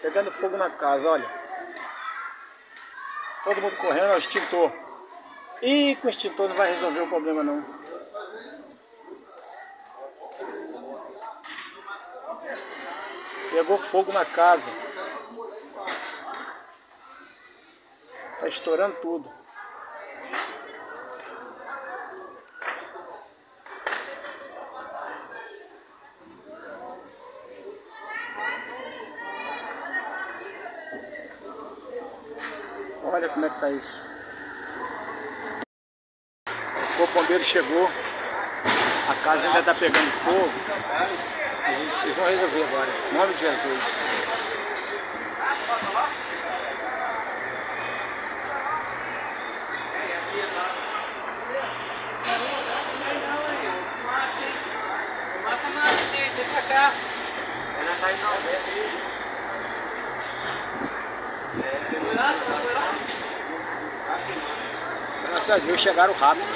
Pegando fogo na casa, olha. Todo mundo correndo, ó, extintor. E com o extintor não vai resolver o problema não. Pegou fogo na casa. Tá estourando tudo. Olha como é que tá isso. O bombeiro chegou. A casa ainda tá pegando fogo. Eles, eles vão resolver agora. Em nome de Jesus. Graças a Deus chegaram rápido.